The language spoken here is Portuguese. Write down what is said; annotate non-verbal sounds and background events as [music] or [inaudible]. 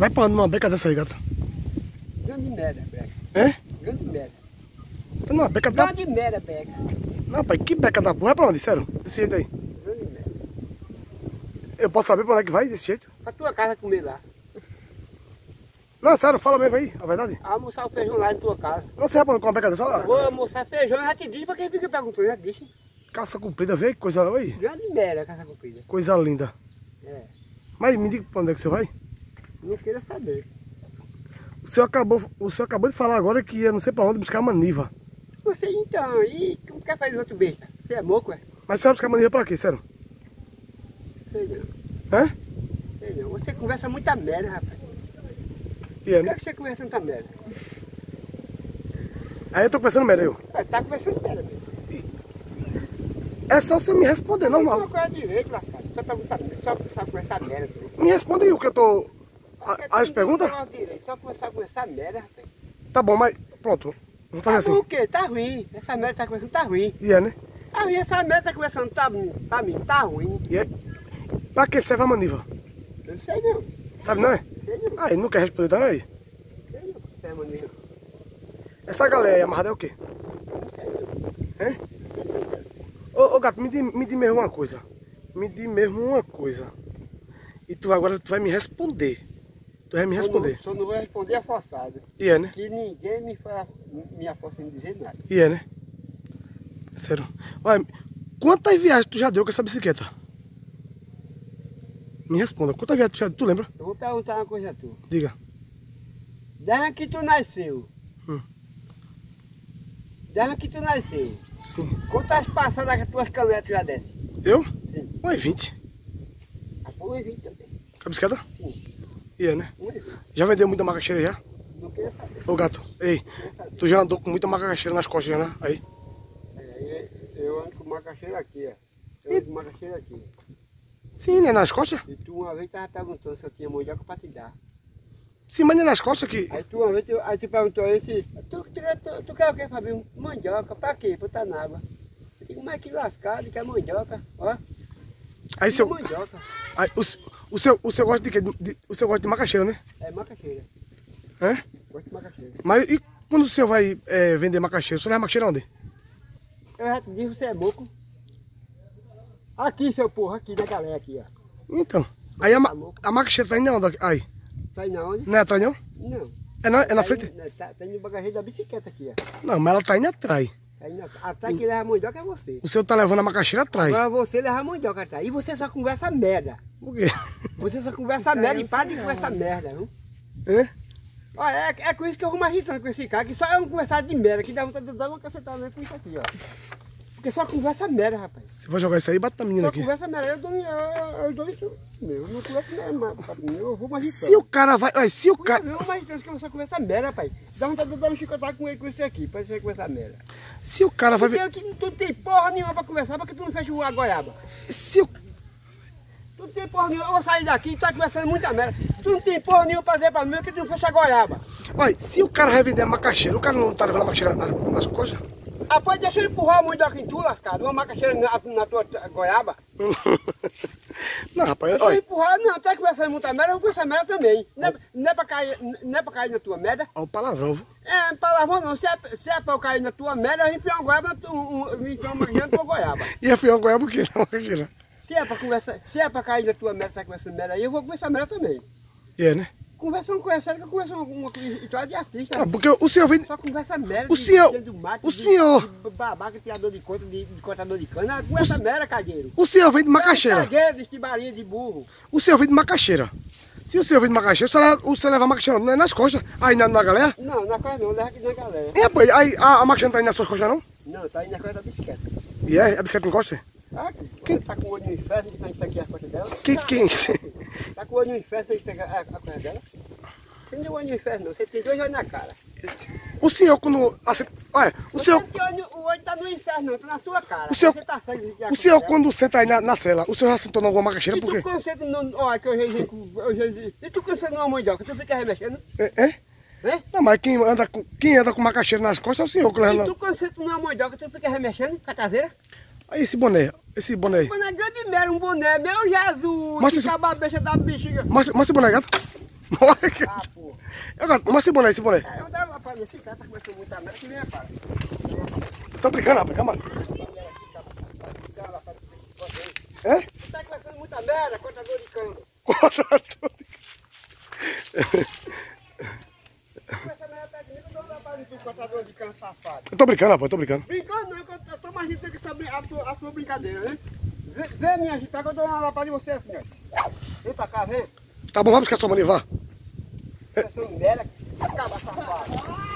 Vai pra onde numa beca dessa aí, gato? Grande merda, beca. É? Grande merda. Tá numa beca da... Grande merda, beca. Não, pai, que beca da porra? É pra onde, sério? Desse jeito aí. Grande merda. Eu posso saber pra onde é que vai desse jeito? Pra tua casa comer lá. Não, sério, fala mesmo aí, a verdade. Almoçar o feijão lá em tua casa. Não sei pra onde com uma beca dessa. Vou almoçar feijão, já te disse pra quem fica perguntando, já disse. Caça comprida, vê que coisa aí. Grande merda, casa comprida. Coisa linda. É. Mas me diga pra onde é que você vai? Não queira saber. O senhor acabou, o senhor acabou de falar agora que ia não sei pra onde buscar maniva. Você então, e como quer fazer outro besta? Você é moco, é? Mas você vai buscar maniva pra quê, sério? Sei não, Hã? sei não. Você conversa muita merda, rapaz. E é, Por que, é que você conversa muita merda? Aí eu tô pensando melhor, eu. Ah, Tá conversando merda mesmo. É só você me responder, normal. Não coisa direito, lascado. Só perguntar merda, só, só conversar merda. Me responde aí o que eu tô. A- Porque As tu não perguntas? Só começar a conversar merda, rapaz. Tá bom, mas pronto. Vamos fazer Tá bom assim. o quê? Tá ruim. Essa merda tá conversando, tá ruim. E é, né? Tá ruim, essa merda tá conversando, tá ruim. Pra mim, tá ruim. E é. Pra que serve a maniva? Eu não sei não. Sabe não é? Sei não. Aí, não quer responder também? Sei não. Sei, maninho. Essa galera aí amarrada é o quê? Hein? Ô, ô gato, me diz me di mesmo uma coisa. Me diz mesmo uma coisa. E tu agora tu vai me responder. Tu vai me responder. Só não, só não vou responder a forçada. E é, né? Que ninguém me, fa, me aposta em dizer nada. E é, né? Sério. Olha, quantas viagens tu já deu com essa bicicleta? Me responda, quantas viagens tu já deu? Tu lembra? Eu vou perguntar uma coisa a tu. Diga. Desde que tu nasceu. Hum. Desde que tu nasceu. Sim. Quantas passadas que as tuas canetas já descem? Eu? Sim. Umas 20. A tua é 20 também. Com a bicicleta? Sim. É, né? Uma é 20. Já vendeu muita macaxeira já? Ô gato, ei, tu já andou com muita macaxeira nas costas, né? Aí. É, eu ando com macaxeira aqui, ó. Eu ando com macaxeira aqui. Sim, né? Nas costas? E tu uma vez tava perguntando se eu tinha mandioca pra te dar. Sim, mas não é nas costas que. Aí tu uma vez tu, aí tu perguntou esse, tu, tu, tu, tu quer o que, Fabinho? Mandioca, pra quê? Botar na água. Eu digo, mas que lascado, que é mandioca, ó. Aí seu. Mandioca. Aí, o, o, seu, o seu gosta de quê? De- o seu gosta de macaxeira, né? É macaxeira. Hã? Gosto de macaxeira. Mas e quando o senhor vai é, vender macaxeira, o senhor leva macaxeira onde? Eu já te disse, você é moco. Aqui, seu porra, aqui da galera aqui, ó. Então. Aí a, ma- a macaxeira tá indo onde? Aí. Tá na onde? Não é atrás não? Não. É na, é na Tá frente? aí, né, Tá, tá no bagageiro da bicicleta aqui, ó. Não, mas ela tá indo atrás. Tá aí na, atrás que leva mandioca é você. O senhor tá levando a macaxeira atrás. Agora você leva mandioca atrás. E você só conversa merda. Por quê? Você só conversa Isso merda e para de conversar merda, viu? Hã? Olha, é, é com isso que eu arrumo agitando com esse cara, que só eu não conversar de merda, que dá vontade de dar uma cacetada com isso aqui, ó. Porque só conversa merda, rapaz. Você vai jogar isso aí, bate na menina Só aqui. conversa merda, eu dou, eu, eu dou isso. Meu, eu não converso merda, mas, papai, eu vou mais Se o cara vai. Olha, se o cara. Não, mas então, que eu só conversa merda, rapaz. Dá vontade de dar um chicotada com ele com isso aqui, pra você conversar merda. Se o cara vai Porque ver. eu que tu não tem porra nenhuma pra conversar, porque tu não fecha a goiaba. Se o. Tu não tem porra nenhuma, eu vou sair daqui tu tá conversando muita merda. Tu não tem porra nenhuma pra dizer pra mim que tu não fecha a goiaba. Olha, se o cara vai vender a macaxeira, o cara não tá levando a macaxeira na- nas costas? Ah, pode deixar ele empurrar a mandioca em tu, lascado. Uma macaxeira na, na tua goiaba. [laughs] Não, rapaz, Deixa ele olha. empurrar, não, tá conversando muita merda, eu vou conversar merda também. Não é, não é pra cair, não é pra cair na tua merda. Olha o palavrão, viu? É, palavrão não. Se é, se é pra eu cair na tua merda, eu enfio uma goiaba um, um, enfio uma macaxeira na tua goiaba. [laughs] E afiar o goiaba o quê? Na macaxeira. Se é pra conversar, se é pra cair na tua merda, tá conversando merda aí, eu vou conversar merda também. E é, né? Conversando com essa, que eu converso com uma história de artista. Ah, porque o senhor vem. Só conversa merda. O de- senhor- de- o de- senhor- De babaca, tirador de conta, de, de cortador de cana. Conversa merda, cadeiro. O senhor vem de macaxeira. Cagueiro, de estibarinha de burro. O senhor vem de macaxeira. Se o senhor vem de macaxeira, o senhor leva, o a macaxeira não é nas costas. Aí na, na galera. Não, na coisa não, leva aqui na galera. É, rapaz, aí a, a macaxeira não tá indo nas suas costas, não? Não, tá aí na coisa da bicicleta. E é? A bicicleta não gosta? Ah, quem tá com o olho no inferno, que tá isso aqui as costas dela? Quem, quem? Tá com o olho no inferno, isso aqui é a, a coisa dela? Você não tem olho no inferno, não. Você tem dois olhos na cara. O senhor, quando. ace- Olha, o Você senhor. olho, o olho tá no inferno, não, tá na sua cara. O senhor- Você tá a O coisa senhor, quando senta aí na, na cela, o senhor já sentou em alguma macaxeira? E Por quê? tu concentra no. Olha, que eu já E tu concentra numa mandioca, tu fica remexendo, É? é? né? Não, mas quem anda, com, quem anda com macaxeira nas costas é o senhor que E tu concentra numa mandioca, tu fica remexendo com a traseira. Aí esse boné, esse boné aí. Boné grande merda, um boné, meu Jesus! Mas que esse- cababecha da bexiga. Mostra, mostra esse boné, gato. [laughs] Olha que... Ah. Eu, gato, mas esse boné, esse boné. É, eu dava pra esse cara, tá começando muita merda, que nem é, para. Tô brincando, rapaz, calma. É? Tá começando muita merda, de cano. Tudo. Essa merda tá de mim, tu, contador de cano safado. Eu tô brincando, rapaz, tô brincando. Brincando não, eu eu tô mais rindo que brin- a tua, a tua brincadeira, né? Vê, vê me agitar que eu dou uma lapada de você assim, ó. Vem pra cá, vem. Tá bom, vai buscar sua mania, vá. Essa merda, acaba safado.